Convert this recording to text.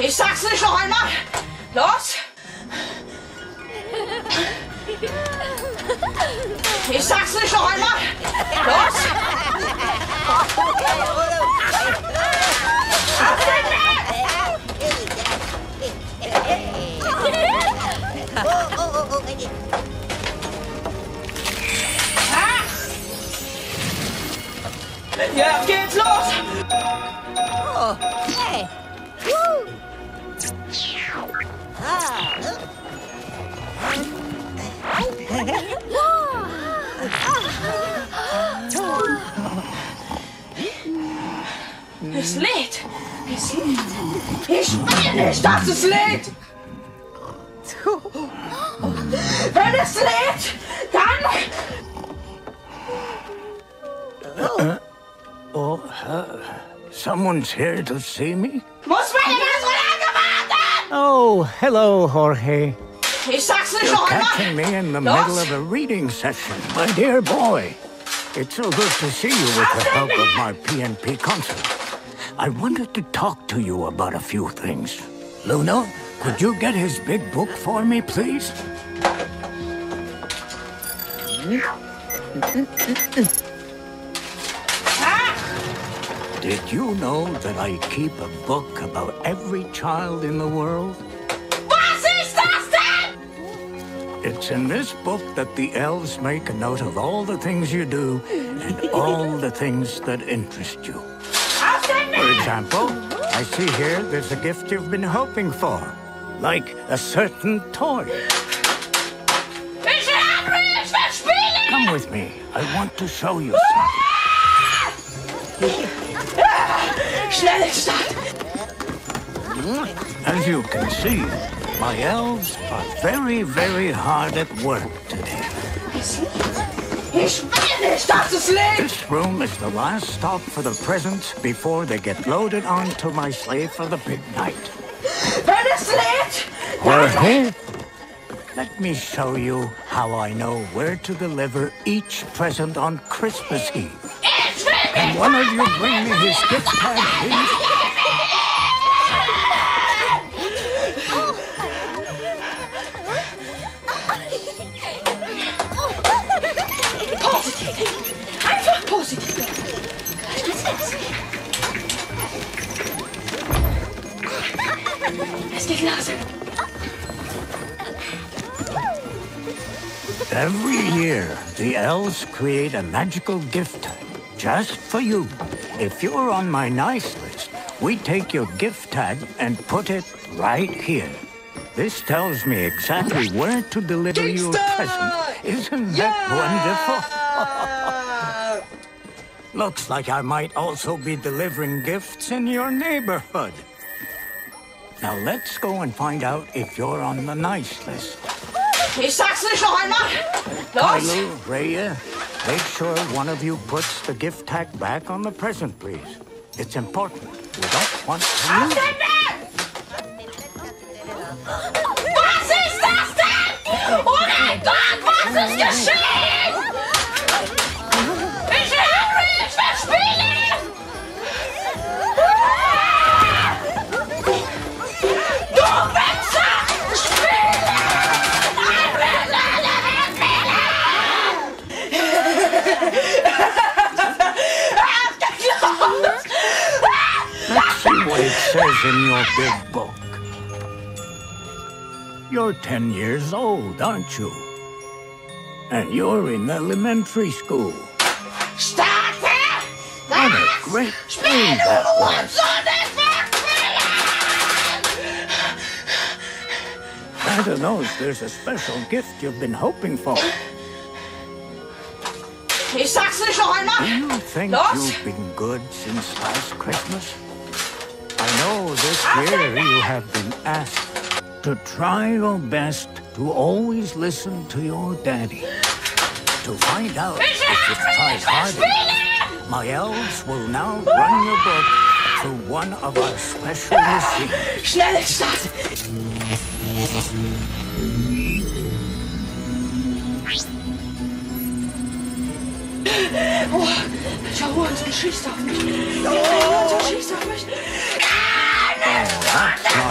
Ich sag's nicht noch einmal! Los! Ich sag's nicht noch einmal! Los! Jetzt geht's los! Hey! Woo! Es lädt! Es lädt! Ich will nicht, dass es lädt! Wenn es lädt, dann... Oh, uh, someone's here to see me? Oh, hello, Jorge. You're catching me in the middle of a reading session, my dear boy. It's so good to see you with the help of my PNP console. I wanted to talk to you about a few things. Luna, could you get his big book for me, please? Did you know that I keep a book about every child in the world? Was ist das denn? It's in this book that the elves make a note of all the things you do and all the things that interest you. Auf For example, I see here there's a gift you've been hoping for, like a certain toy. Ich will Henry, ich will spielen! Come with me. I want to show you something. Schnell Start! As you can see, my elves are very, very hard at work today. Es lädt! Ich will nicht, dass es! This room is the last stop for the presents before they get loaded onto my sleigh for the big night. Lädt, Jorge, let me show you how I know where to deliver each present on Christmas Eve. Can one of you bring me his gift tag, please? Positiv! Es geht los! Every year, the elves create a magical gift just for you. If you're on my nice list, we take your gift tag and put it right here. This tells me exactly where to deliver your present. Isn't that wonderful? Looks like I might also be delivering gifts in your neighborhood. Now let's go and find out if you're on the nice list. Ich sag's nicht noch einmal! Los! Kylo, Raya, make sure one of you puts the gift tag back on the present, please. It's important. We don't want to lose den it. Ist das denn? Oh mein Gott, was ist geschehen? Says in your big book. You're 10 years old, aren't you? And you're in elementary school. Stop Starte! What a great day that was. Santa knows there's a special gift you've been hoping for. Ich sag's nicht noch Do einmal. you think Los. you've been good since last Christmas? Know this year you have been asked to try your best to always listen to your daddy. To find out if you've tried hard enough, my elves will now run your book through one of our special machines. Schnell Start. Oh, schau, so schießt auf mich. Oh, schießt auf mich. Oh,